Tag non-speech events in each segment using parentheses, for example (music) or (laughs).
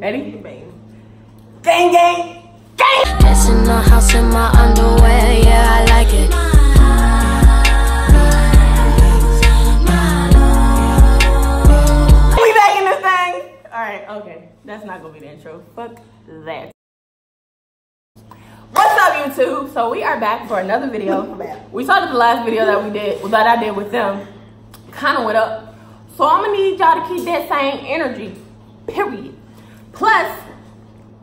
Ready? Bang. Gang, gang, gang. In the house in my underwear, yeah, I like it. We back in this thing. All right, okay. That's not gonna be the intro. Fuck that. What's up, YouTube? So we are back for another video. We saw that the last video that we did, that I did with them, kind of went up. So I'm gonna need y'all to keep that same energy. Period. Plus,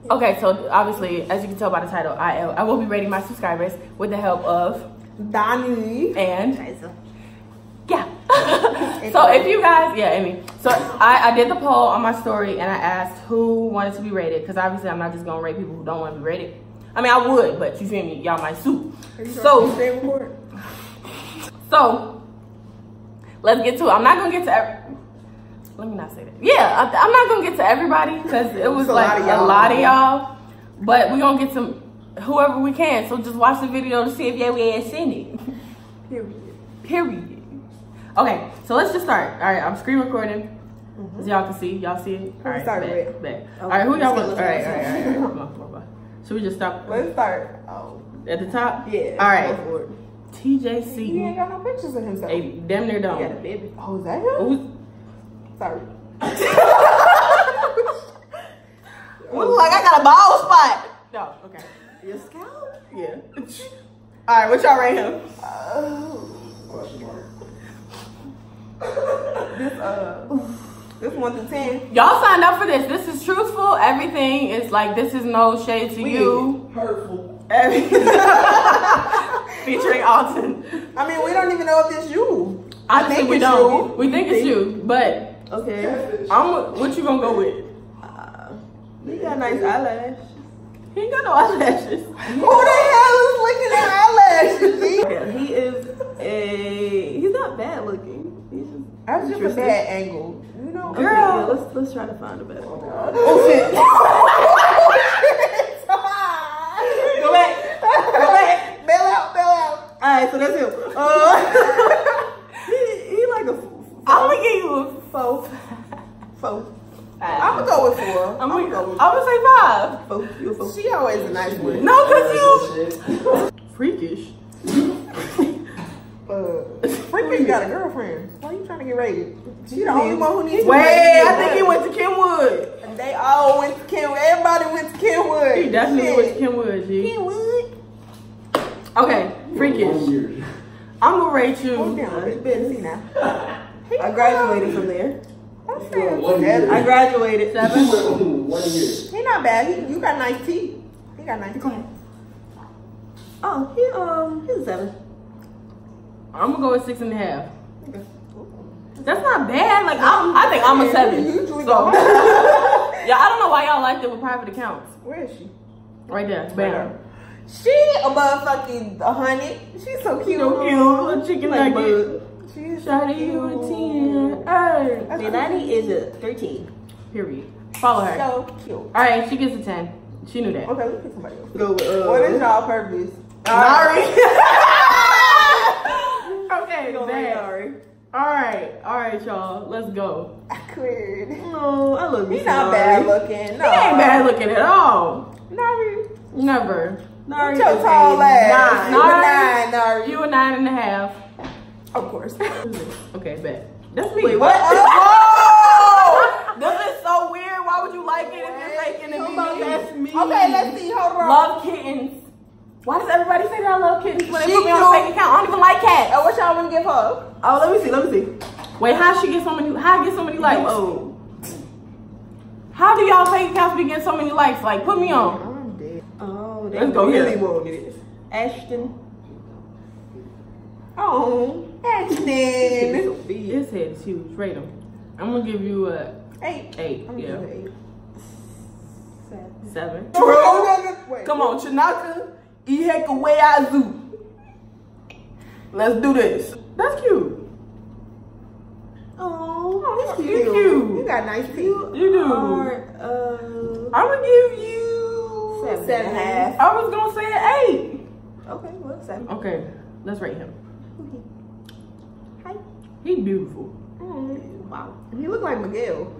okay. So obviously, as you can tell by the title, I I will be rating my subscribers with the help of Donnie. and yeah. (laughs) so if you guys, yeah, Amy. So I, I did the poll on my story and I asked who wanted to be rated because obviously I'm not just gonna rate people who don't want to be rated. I mean I would, but you feel me? Y'all might sue. So Stay record. so let's get to it. I'm not gonna get to. Every, let me not say that. Yeah, I, I'm not gonna get to everybody because it was a like lot a lot of y'all. But we gonna get some whoever we can. So just watch the video to see if yeah we ain't seen it. Period. Period. Okay, so let's just start. All right, I'm screen recording. As y'all can see, y'all see it. All right, start with? bet. Oh, all right, who y'all want? All right, all right, all right. all. Come on. Should we just stop Let's start. Oh. at the top? Yeah. All right. For He ain't got no pictures of himself. Hey, damn near He got a baby. Oh, is that him? Who's- Sorry. Look like I got a bald spot. No, okay. Your scalp? Yeah. All right, what y'all rate him? Oh. This, uh, this one to ten. Y'all signed up for this. This is truthful. Everything is like this is no shade to you. Hurtful. Every- (laughs) Featuring Alton. I mean, we don't even know if it's you. Honestly, think we it's don't. you. We think it's you, but Okay. I'm. What you gonna go with? Uh, you got nice eyelash. He ain't got no eyelashes. Who the hell is looking at eyelashes? (laughs) Yeah, he is a. He's not bad looking. He's just. That's just a bad angle. You know, Okay, yeah, let's let's try to find a better. one. Oh shit. (laughs) Go back. Go back. Bail out. Bail out. All right, so that's him. Uh, (laughs) he, he like a f- I'm gonna give you a faux. Faux. I'm gonna go with four. I'm I'm gonna, gonna go with I'm gonna say five. Faux. You a faux. She always a nice one. No, cause you freakish. (laughs) Uh, Freaky got a girlfriend. Why you trying to get rated? She the only one who needs to Wait, be. I think he went to Kenwood. They all went to Kenwood. Everybody went to Kenwood. He definitely Shit. went to Kenwood, G. Kenwood. Okay, freakish. I'm gonna rate Oh, you. damn, you better see now. (laughs) I graduated from there. That's One fair. year. I graduated. Seven. One year. He not bad. He, you got nice teeth. He got nice teeth. Oh, he um, he's a seven. I'm gonna go with six and a half. That's not bad. Like I'm, I think I'm a (laughs) seven. So, (laughs) yeah, I don't know why y'all liked it with private accounts. Where is she? Right there, bam. She a motherfucking a hundred. She's so cute. So cute, little chicken Like nugget. Bug. She's Shout out you a ten. Hey. And Nanny is a thirteen. Period. Follow her. So cute. All right, she gets a ten. She knew that. Okay, let's pick somebody else. Go with, uh, What is y'all purpose? Nari. (laughs) okay, Go with. Nari. All right, all right, y'all. Let's go. I Awkward. No, I love you. He's not bad looking. No. He ain't bad looking at all. Nari. Never. Nari With your is tall ass. nine. You a Nari. nine, Nari. You a nine and a half. Of course. Okay, bet. That's me. Wait, what? Oh! (laughs) this is so weird. Why would you like it if you're faking to be me? That's me. Okay, let's see. Hold on. Love kittens. Why does everybody say that I love kittens when they put me on a fake account? I don't even like cats. Oh, what y'all want to give her? Oh, let me see. Let me see. Wait, how she get so many? How I get so many likes? Oh, How do y'all fake accounts be getting so many likes? Like, put me on. I'm dead. oh, they Let's go really here. want it. Ashton. Oh, Ashton. His head is huge. Rate him. I'm gonna give you a Eight. eight. I'm Yeah, gonna give her eight. seven. (laughs) Wait. Come on, Chinaka. Ihekawayazu. Let's do this. That's cute. Oh, He's You cute. cute. You got nice teeth. You do. Are, uh, I'm gonna give you Seven. Seven and a half. I was gonna say an eight. okay, well, seven. Okay, let's rate him. Hi. He beautiful. Mm. Wow. He look like Miguel.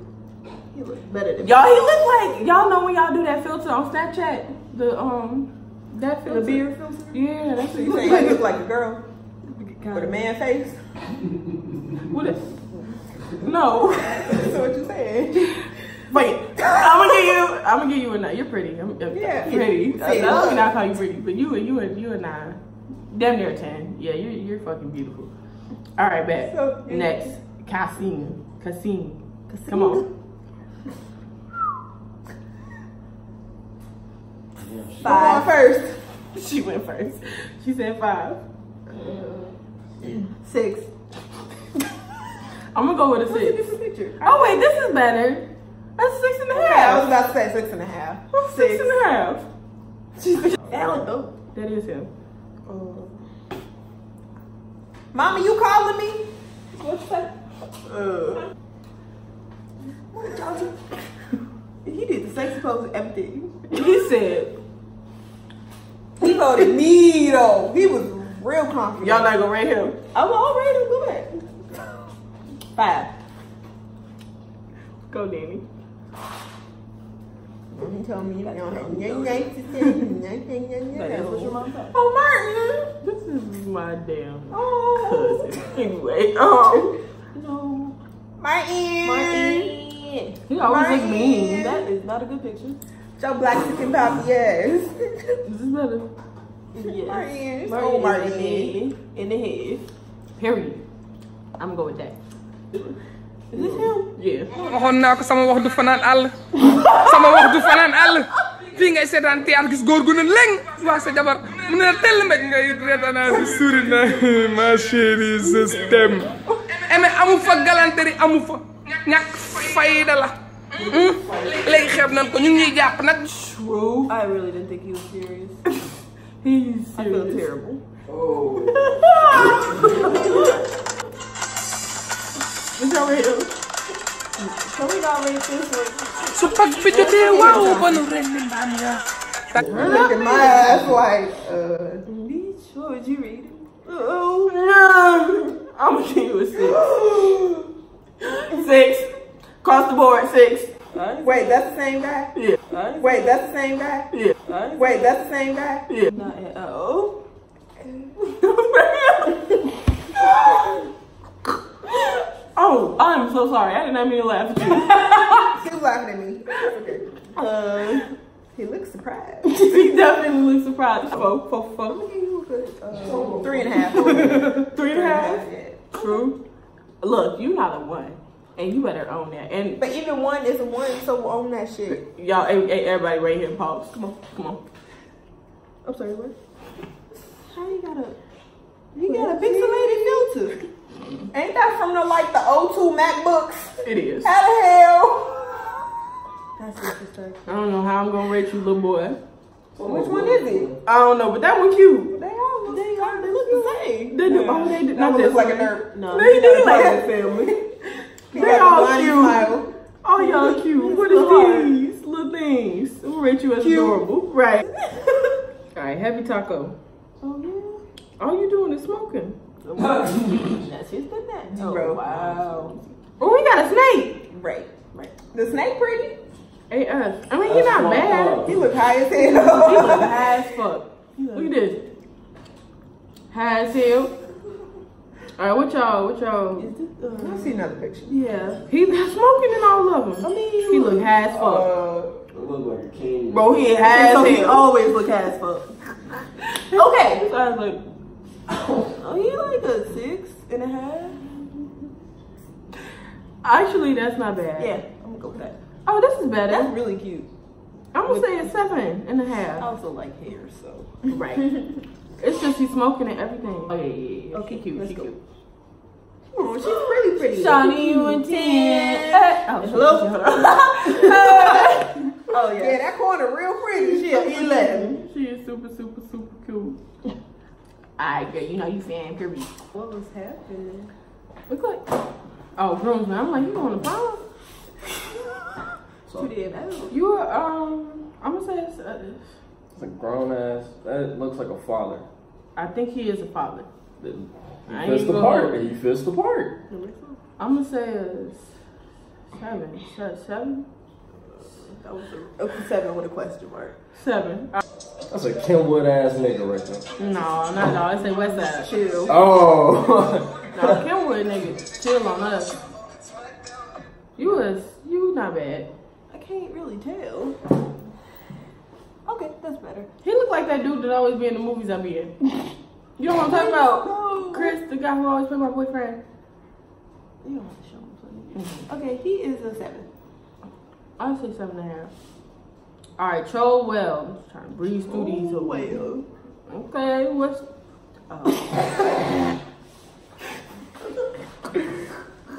He looks better than Y'all, he look like y'all know when y'all do that filter on Snapchat, the um that filter. the beard filter. Yeah, that's what You you saying say. he look like a girl with a man face? What is? No. (laughs) That's what you saying. Wait, I'm gonna give you. I'm gonna give you a nine. You're pretty. I'm, I'm Yeah. pretty. I, I look. don't call you pretty, but you and you and you a nine. Damn near ten. Yeah, you're you're fucking beautiful. All right, bet. So- Next, Cassine. Kasim. Come on. Going first? She went first. She said five. Six. I'm gonna go with a six. this picture. Oh wait, this is better. That's six and a half. Yeah, I was about to say six and a half. That's six and a half. That look dope. That is him. Oh. Mama, you calling me? What's that? Uh. What you say? Uh, He did the sexy pose and everything. He said, he voted me though. He was real confident. "Y'all not gonna rate him." I'm already go back. Five. Go, Danny. He told me you don't have That is what your mom said. Oh, Martin. This is my damn Oh, cousin. Anyway, um, No. Martin. Martin. he always look mean. That is not a good picture. Joe Black chicken poppy ass. This is better. Yes. Martin. Martin Oh, Martin. in the, head. Period. I'm gonna with that. Is this him? Yeah. waxoon naa ko sama wax du fanaan àll sama wax du fanaan àll fii ngay seetaan théâtre gis góor gu ne leng waa sa jabar mu ne la tell mbéj ngay reetanaa di suri na ma chérie je t'aime eme amu fa galanterie amu fa ñàkk fayda la Hmm? léegi xeeb nañ ko ñu ngi ñuy jàpp nag True. I really didn't think he was serious. (laughs) He's I feel serious. terrible. Did (laughs) this one? su pag bi jotee waaw ba nu ren ni mbaam Look at my ass like, uh, Beach, what would you him? Oh. I'm gonna give you a six. Six. Across the board, six. Wait, that's the same guy? Yeah. Wait, that's the same guy? Yeah. Wait, that's the same guy? Yeah. Not at all. Oh, I'm so sorry. I did not mean to laugh at you. (laughs) He was laughing at me. Okay. Uh, He looks surprised. (laughs) he definitely looks surprised. Four, four, four. Uh, (laughs) three and a half. Three and a half. Yeah. True. Look, you not a one, and you better own that. And But even one is a one, so we'll own that shit. y'all, hey, hey, everybody, right here, pause. Come on, come on. I'm sorry, what? How you got a you got a pixelated filter? Ain't that from the like the O2 MacBooks? It is. How the hell? That's disrespectful. I don't know how I'm gonna rate you, little boy. Which one is it? I don't know, but that one cute. They all look They are they look the same. They do. Oh, they do. That Not this looks like a nerd. No, They they do. not part family. (laughs) They all cute. smile. Oh, y'all cute. What hard. these little things? I'm gonna rate you as adorable. Right. (laughs) All right, happy taco. Oh yeah. All you doing is smoking. Yeah. That's his than that. (laughs) Oh Bro. wow. Oh, we got a snake. Right. Right. The snake pretty? Hey, us. I mean, he's not bad. He look high as hell. He look high as fuck. (laughs) Look at this. High as hell. All right, what y'all? What y'all? Uh, I see another picture. yeah. He's smoking in all of them. I mean, He look high as fuck. Uh, look like a king. Bro, he high so as he always look high as fuck. (laughs) Okay. So I was like, Oh, he like a six and a half. actually, that's not bad. Yeah, I'm gonna go with that. Oh, this is better. That's really cute. I'm gonna say a seven and a I half. also like hair, so. Right. it's just he's smoking and everything. Oh yeah, yeah, yeah. Okay, she cute. let's She go. cute. Uh, oh, she's pretty, pretty. Shawnee, you and ten. Oh, Hello? hello. Oh Yeah, yeah. that corner real pretty. She a 11. She is super, super, super cute. Alright, girl, you know you fan period. What was happening? Look like oh groomsman. I'm like you on the phone. Two damn out. You were um. I'm gonna say it's, uh, It's a grown ass. That looks like a father. I think he is a father. He I ain't fits the gonna- part. He fits the part. I'm gonna say it's Seven. Seven? That was a, it was seven with a question mark. Seven. That's a Kenwood ass nigga right there. no, not at all. I say West Side. Chill. Oh. (laughs) No, Kenwood nigga, chill on us. You was, you not bad. I can't really tell. Okay, that's better. He looked like that dude that always be in the movies I be in. You know what I'm talking about? Chris, the guy who always play my boyfriend. You don't have to show him. Okay, he is a seven. I'll say seven and a half. All right, troll well. I'm just trying to breeze through these. Oh, over. well. Okay, what's (laughs)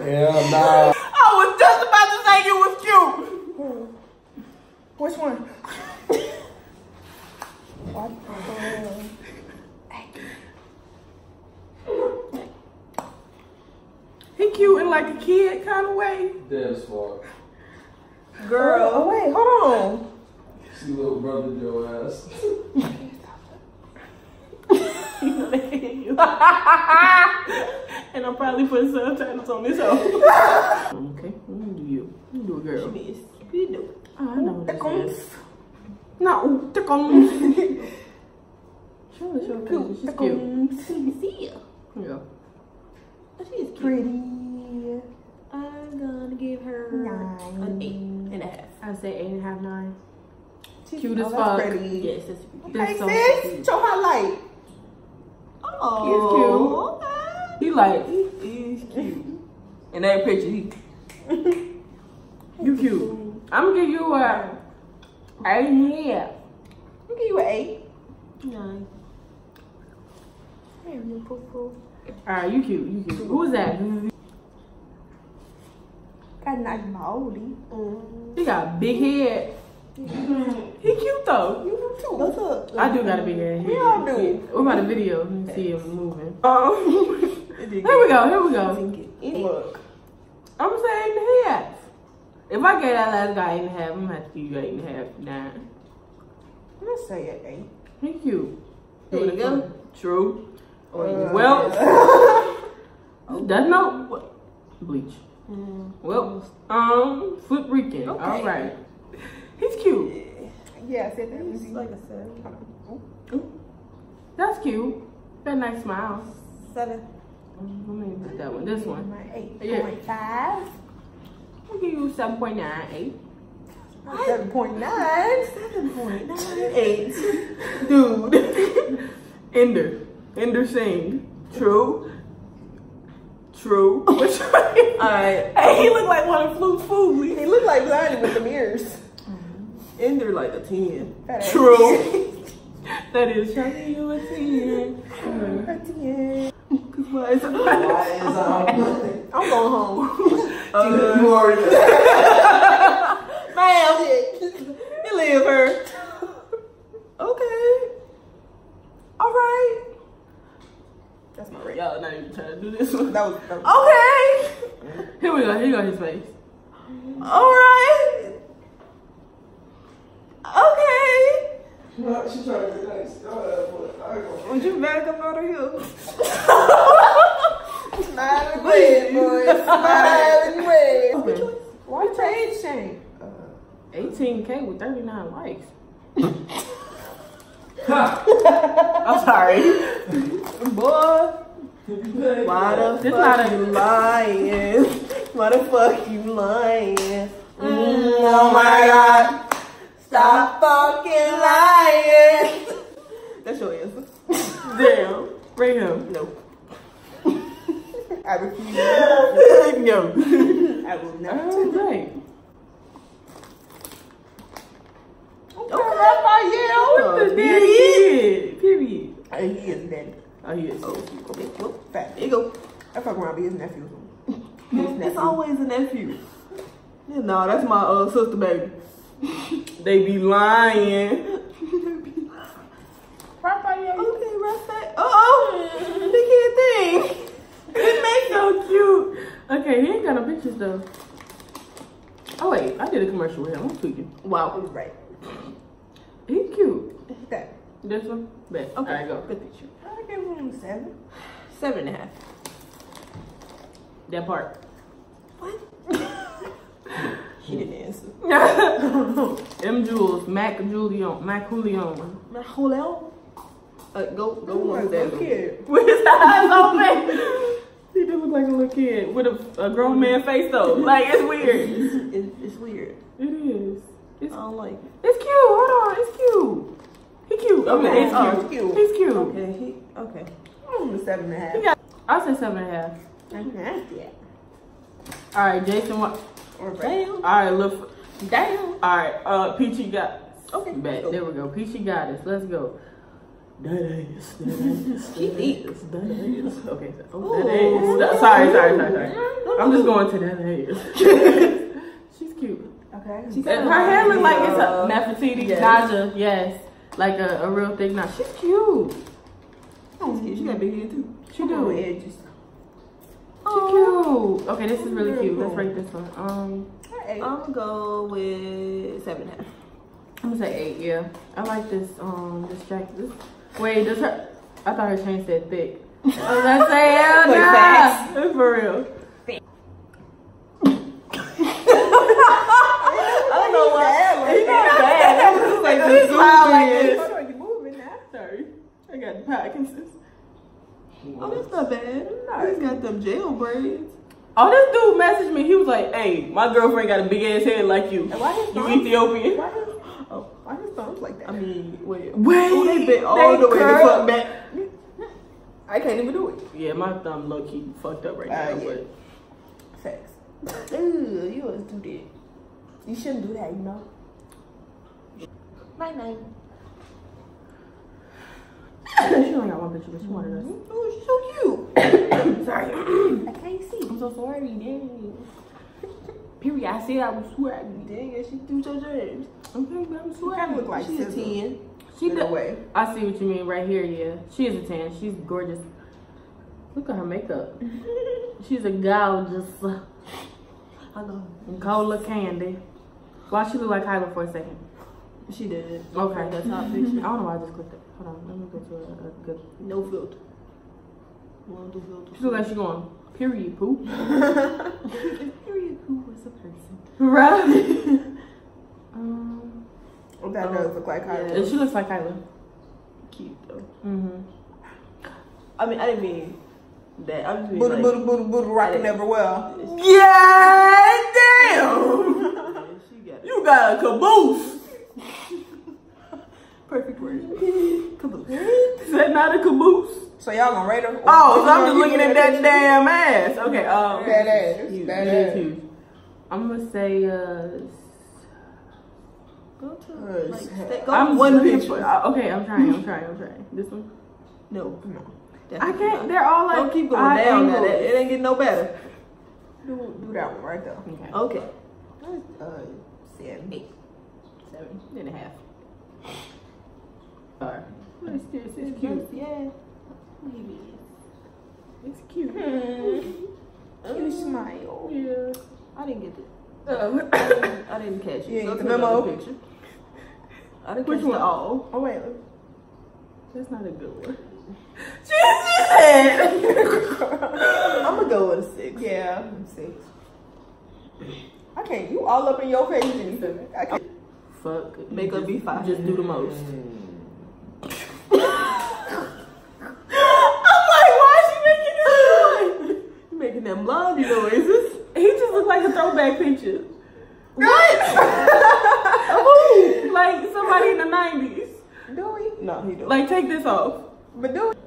yeah, nah. I was just about to say you was cute. Which one? what he cute in like a kid kind of way? Dead as fuck. Girl. Oh, wait, hold on. See little brother Joe ass. (laughs) and I'm probably putting subtitles on this hoe. okay, let me do you. Let me do a girl. She Miss, you do. Oh, I know what this is. No, tick on. (laughs) Show us your face. She's cute. Let me see ya. Here you go. Oh, She is cute. Pretty. I'm gonna give her an eight and a half. I say eight and a half, nine. She's- Cute oh, as oh, fuck. that's pretty. Yes, it's, Hey, it's so sis, cute. show highlight. Oh, He like, He's cute. In that picture, he. (laughs) you cute. I'm gonna give you a eight and a half. I'll give you an eight. Nine. Hey, you poo poo. Alright, you cute, you cute. Who's that? Got a nice body. He got a big head. he cute though. You too. I do got a big head. We all do. What about a video? Let me see him moving. (laughs) Um, Here we go, here we go. Look. I'm gonna say eight and a half. If I gave that last guy eight and a half, I'm gonna have to give you eight and a half, nine. Let's say an eight. He cute. There you go. True. Uh, Well, (laughs) that's not what? bleach. Well, um, flip Rican. Okay. All right. He's cute. Yeah, I said that. He's mm-hmm. like a seven. That's cute. Got a nice smile. Seven. Let me put that one. This one. My eight Yeah. point five. I'll give you seven point nine eight. Seven point nine. Seven point nine eight. Dude. Ender. Ender Singh. True. True. (laughs) Alright. Hey, he look like one of Flute's Foodly. He looked like blinded with the ears. Ender like a ten. Fat ass. True. that is showing (laughs) you a ten. Yeah. Why is it? I'm going home. (laughs) you already. Uh, (laughs) Ma'am. You leave her. Okay. Alright. That's my rate. Y'all not even trying to do this one. That was. That was Okay. Mm-hmm. Here we go. Here go his face. Mm-hmm. Alright. Okay. She's trying to be nice. Go ahead, boy. I ain't gonna- Would you back up out of here? Smiling red, boy. Smiling red. Okay. Why change Shane? 18k with 39 likes. (laughs) (laughs) I'm sorry. Boy. Why the This fuck not a- you (laughs) lying? Why the fuck you lying? Mm, oh my god. Stop fucking lying. That's your answer. (laughs) Damn. Bring him. No. (laughs) I refuse. (laughs) no. I will not. All right. Okay. Period. Period. Uh, he is dead. Oh, he is. Okay, whoop, fat. There you go. I fuck around with his nephew. It's always a nephew. Yeah, no, that's my uh, sister baby. (laughs) they be lying. Okay, rest that. Uh oh, he can't think. It makes so cute. Okay, he ain't got no pictures though. Oh wait, I did a commercial with him. I'm tweaking. Wow. He's Right. He cute. That. This one? Bet. Okay, Alright, go. Good picture. I give him seven. Seven and a half. That part. What? He didn't answer. (laughs) M. Jules, Mac Julian, Mac Julian. My whole. Uh, go, go Look on with a that. kid. (laughs) With his eyes open. He did look like a little kid with a, a grown man face though. Like it's weird. (laughs) It's, it's weird. It is. It's, I don't like it. it's cute. Hold on. It's cute. He cute. Okay, it's Oh, cute. it's cute. He's cute. Okay, he, okay. I'm a seven and a half. He got, I'll say seven and a half. Okay. Yeah. All right, Jason. What? Or Damn. All right, look. Damn. All right, uh, Peachy got. Okay. Bet. There we go. Peachy got us. Let's go. That ass. That (laughs) ass. She That deep. ass. That ass. Okay. Oh, that ass. Sorry, sorry, sorry, sorry. I'm just going to that ass. (laughs) She's cute. Okay. She And her hair look like it's a Nefertiti, yes. Naja, yes. Like a, a real thick knot. She's cute. She's cute. She got big hair too. She do. Edges. She's cute. Okay, this is really cute. Let's cool. rate this one. Um, I'm gonna go with seven and a half. I'm gonna say eight. Yeah, I like this. Um, this jacket. This. Wait, does her? I thought her chain said thick. I was gonna say (laughs) hell Like nah. facts. For real. (laughs) I don't know why. It's not bad. Like this smile like goofy. this. like you're moving now. I got Parkinson's. Oh, that's not bad. He's got them jail braids. Oh, this dude messaged me. He was like, "Hey, my girlfriend got a big ass head like you. And why his You Ethiopian." Why his, oh, why his thumbs like that? I mean, wait. Wait, Oh, they bent all the way the fuck back. I can't even do it. Yeah, my thumb low key fucked up right now. Uh, yeah. But Facts. Ooh, you always do that. You shouldn't do that, you know. Night night. She only got one picture, but she wanted us. Oh, she's so cute. (coughs) Sorry. I can't see. I'm so sorry. Dang. Period. I said I was swearing. Dang it, she threw your dreams. Okay, but I'm Kind swearing. of look like She's a 10. She a way. I see what you mean right here. Yeah, she is a 10. She's gorgeous. Look at her makeup. (laughs) She's a gorgeous I know. Cola candy. Why she look like Kyla for a second? She did. Okay. That top I don't know why I just clicked it. Hold on, let me go to a, a good. No filter. One do filter. She (laughs) (laughs) look like she going period poop. Period. Who was a person? Right. um, That Oh, does look like Kylie. and she looks like Kyla. Cute though. Mm-hmm. I mean, I didn't mean that. I'm just mean Booty, like, booty, booty, booty, rocking ever well. Yeah, damn. (laughs) yeah, she got it. You got a caboose. Perfect word. Caboose. (laughs) Is that not a caboose? So y'all gonna rate her? Oh, so I'm just looking at that damn ass. Okay, um, That ass. huge. That ass. huge. I'm gonna say, uh, Go to Uh, like, it's- stay, go I'm one looking picture. uh, okay, I'm trying, I'm trying, I'm trying. This one. No, no. I can't. They're all like. Don't keep going down. Now. That, it ain't getting no better. Do, do that one right there. Okay. Okay. Uh, seven. Eight. Seven and a half. Sorry. What is this? It's cute. Yeah. Maybe. It's cute. You smile. Yeah. I didn't get it. Uh, I didn't (laughs) catch it. You ain't Go get to the memo? another picture. I didn't Which catch one? the all. Oh wait. That's not a good one. She, she. I'm gonna go with a six. Yeah, I'm six. I can't. You all up in your face, Jenny. I can't. Fuck. Make her Just- be five. Just do the most. Them laundry noises. He just looked like a throwback picture. What? Who? Like somebody in the 90s. Do we? no, he don't. Like, take this off. But do it.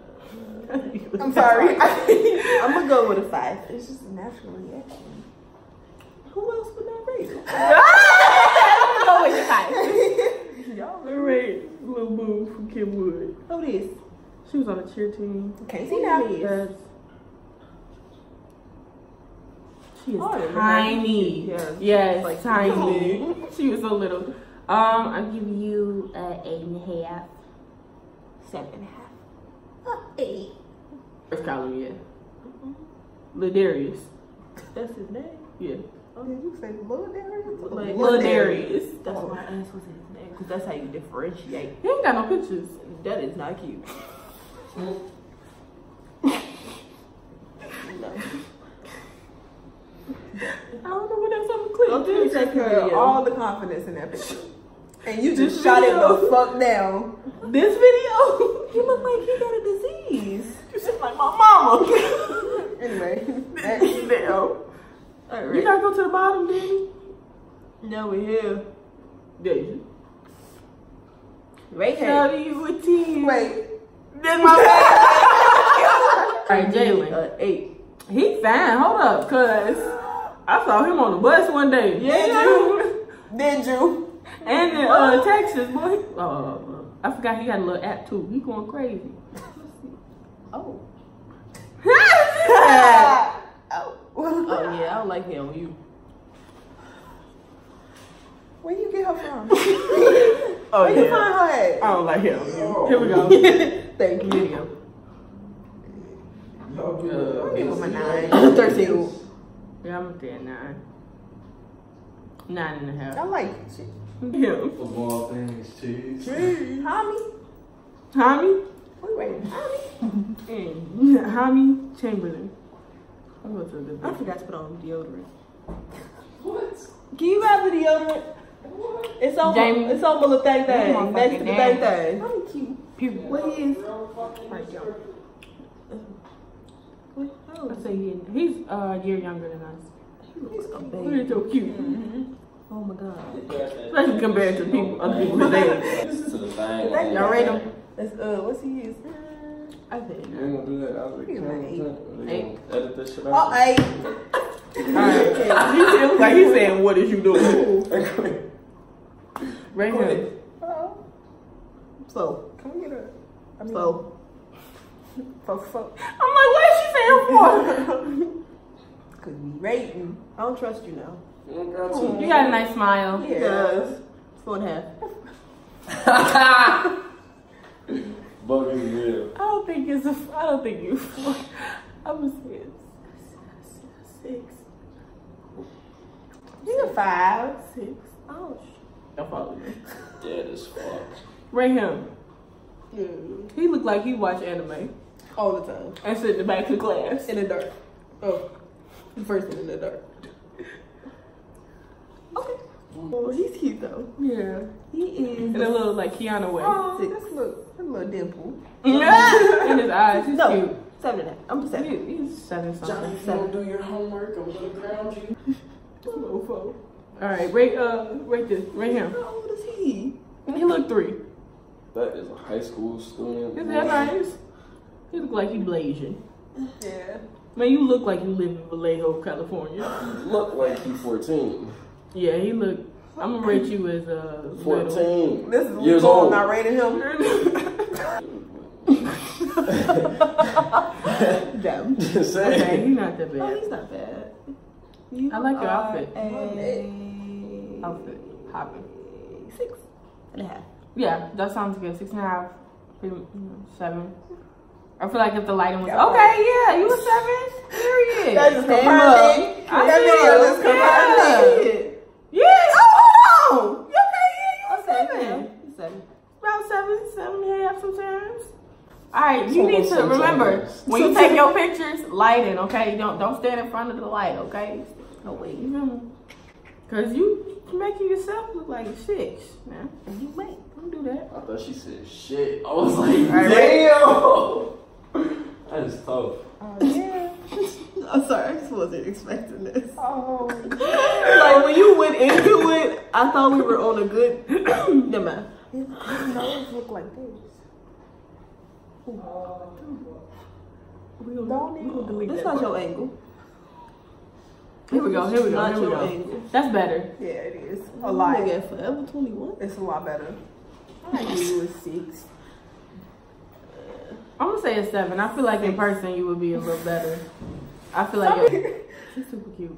(laughs) I'm sorry. (laughs) I'm gonna go with a five. it's just a natural reaction. Who else would not rate (laughs) it? Go with your five. Y'all right. Little boo from Kenwood. Who this? She was on a cheer team. Can't see now. That's, she is Oh, tiny. yeah. Yes, Like, tiny. (laughs) she was so little. Um, I'll give you uh, eight and a half. Seven and a half. Eight. First column, yeah. Ladarius. That's his name. Yeah. Oh, Did you say little Darius? Like-. That's why I asked his name, because that's how you differentiate. He ain't got no pictures. That is not cute. no. I don't know what else I'm Quick, do you the second took all the confidence in that picture. And you just This shot it the fuck down. This video, (laughs) he look like he got a disease. You sound like my mama. (laughs) Anyway, next video. All You gotta go to the bottom, Danny. Now we're here. Deja. Right How here. do you with team? Wait. That's my (laughs) All right, Jalen. Uh, eight. He fine. Hold up, cause I saw him on the bus one day. Did you? Did you? And in uh, Texas, boy. Uh, I forgot he had a little app too. He going crazy. Oh. (laughs) oh. (laughs) Oh yeah, I don't like him. You. Where you get her from? Oh Where you find her at? I don't like him. Oh. Here we go. (laughs) Thank you. Video. Y'all do that. A nine. (laughs) Thirteen. Yeah, I'm up there at nine. Nine and a I half. like it. shit. Yeah. Football things, cheese. Cheese. Tommy? Hami Wait, wait. Tommy? and (laughs) Hami Chamberlain. I'm going to the I forgot to put on deodorant. What? Can you grab the deodorant? It's on. Jamie. It's on my little thing thing. Motherfucking Next to the thing damn. thing. Tommy cute. Period. What he is? Right there. What? Oh, I say he, he's uh, a year younger than us. he looks like a He's so cute. Oh my god. Especially compared to people, other people his age. Listen to the thing. Y'all rate him? That's uh. What's he is? I think. You ain't gonna do that. I was like, He's like eight. Eight. Edit this shit Oh, out. eight. Alright. (laughs) he feels like he's saying, what is you doing? (laughs) Rate him. Oh, So. Can we get a? I mean, So. (laughs) fuck, fuck. I'm like, what is she saying for? (laughs) Cause we rating. I don't trust you now. Oh. You got a nice smile. He does. Four and a half. (laughs) Buggy real. I don't think it's a. I don't think you. I'm gonna say it's six. He's a five. Six. Ouch. Don't follow me. Dead as fuck. Rate him. Mm. He looked like he watched anime All the time. and sit in the back of the class. In the dark. Oh. The first in the dark. Okay. Well, he's cute though. Yeah. He is. In a little like Keanu way. Oh, that's a little, that's a little dimple. Yeah. (laughs) in his eyes. He's No. cute. Seven and a half. I'm seven. He, he's seven something. if you don't do your homework, I'm gonna ground you. (laughs) Mofo. All right, rate uh, rate this, rate him. How old is he? He look three. That is a high school student. Is that nice? He look like he Blasian. Yeah. Man, you look like you live in Vallejo, California. You Look like you 14. Yeah, he look. I'm gonna rate you as uh, little. 14. This is years Paul old. not rating him. (laughs) Damn. (laughs) Just Okay, he's not that Oh, bad. he's not bad. You I like your are outfit. A Outfit, popping. six and a half. Yeah, that sounds good. Six and a half, pretty, you know, seven. I feel like if the lighting was Yeah. okay, yeah, you were seven. Period. That just Came confirmed up. it. I That video just confirmed Yeah. it. yeah. Oh, hold on. You okay? Yeah, you a Okay, seven. yeah, seven. About seven, seven and a half sometimes. All right, you need to remember when you take your pictures, lighting. Okay, don't don't stand in front of the light. Okay. No way. You? Cause you making yourself look like a six, man. And you might. Don't do that. I thought she said shit. I was like, right, damn. (laughs) That is tough. Oh, yeah. (laughs) I'm sorry, I just wasn't expecting this. Oh, Like when you went into it, I thought we were on a good. (clears throat) Never mind. his nose look like this. We Don't oh, we gonna delete That's that. not your angle. Here we go. Here we go. Here we go. angle. That's better. Yeah, it is. A lot. gonna forever 21. It's a lot better. I give you a six. I'm gonna say a seven. I feel like in person you would be a little better. I feel like (laughs) she's super cute.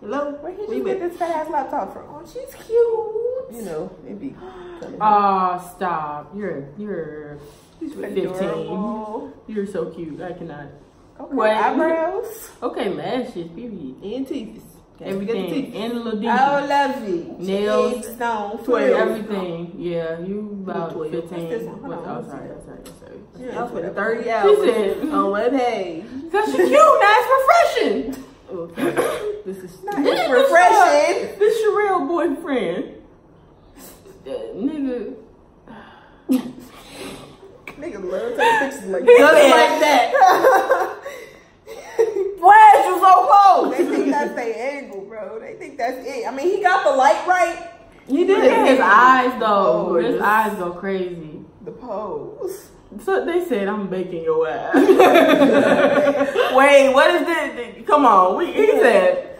Hello? Where he Where just you get this fat ass laptop from? Oh, she's cute. You know, maybe. Oh, ah, stop. You're you're She's 15. adorable. You're so cute. I cannot. Okay, What? eyebrows. Okay, lashes. Period. and teeth. Can't forget the Everything and the little Oh, details. lovely. Nails. Eight stone. Twelve. Everything. Yeah, you about Twelve. fifteen. What's this one? Hold What- on, oh, sorry, see. oh, sorry, oh, sorry. Yeah, I spent whatever. 30 hours said- on one page. (laughs) Cause she cute. Now it's refreshing. Oh, (laughs) okay. This is It's refreshing. This your real boyfriend. Uh, nigga. Niggas love taking pictures like Just that. like that. Why is you so close? They think that's their angle, bro. They think that's it. I mean, he got the light right. You Look at his eyes though. Oh, his eyes go crazy. The pose. So they said I'm baking your ass. (laughs) Wait, what is this? Come on, we, he said.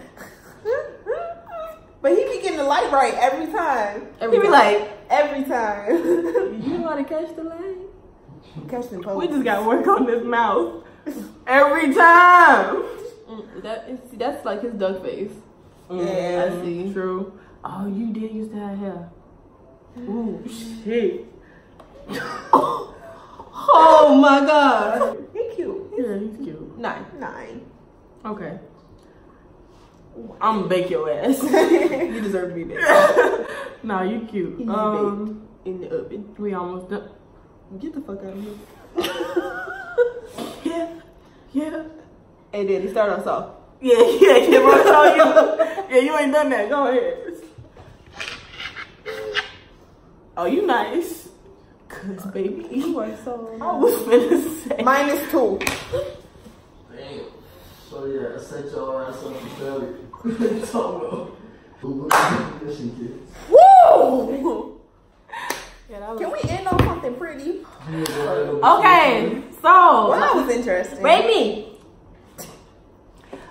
But he be getting the light right every time. He be like, Every time. (laughs) you know how to catch the light? Catch the pose. We just got to work on this mouth every time. Mm, That is, that's like his duck face. Yeah. I see. True. Oh, you did used to have hair. Ooh, shit. (coughs) oh my god. He cute. Yeah, he's cute. Nine. Nine. Okay. I'm gonna bake your ass. (laughs) you deserve to be baked (laughs) No, you cute. He's Um, in the oven. we almost done. Get the fuck out of here. (laughs) Yeah, yeah. And then he started us off. Yeah, yeah, Kim, I saw. Yeah, you ain't done that. Go ahead. Oh, you nice. Cause uh, baby, (laughs) you are so. (laughs) I was finna say. Minus two. Damn. So yeah, I set your ass up to failure. Talk about. Listen, kids. Woo! (laughs) Yeah, Can we end on something pretty? Okay, so Well, that was interesting. rate me.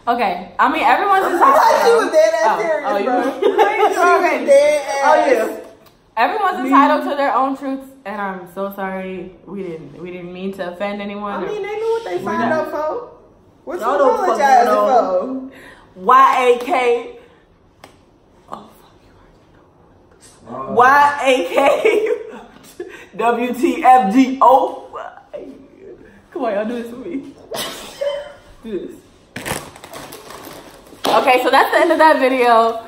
Okay, I mean everyone's I thought she was dead ass Oh, serious, oh, you- bro. you she was okay. dead oh, ass. Oh yeah. Everyone's entitled to their own truths, and I'm so sorry we didn't we didn't mean to offend anyone. I mean, they knew what they signed up for. What you Y'all don't fucking apologizing for? Y A K oh, Y A K W T F G O. Come on, y'all do this for me. Do this. Okay, so that's the end of that video.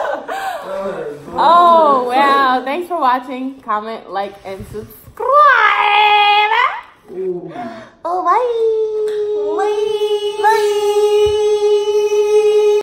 (laughs) Oh, wow. Thanks for watching. Comment, like, and subscribe. Ooh. Oh, bye. Bye. Bye.